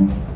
Mm-hmm.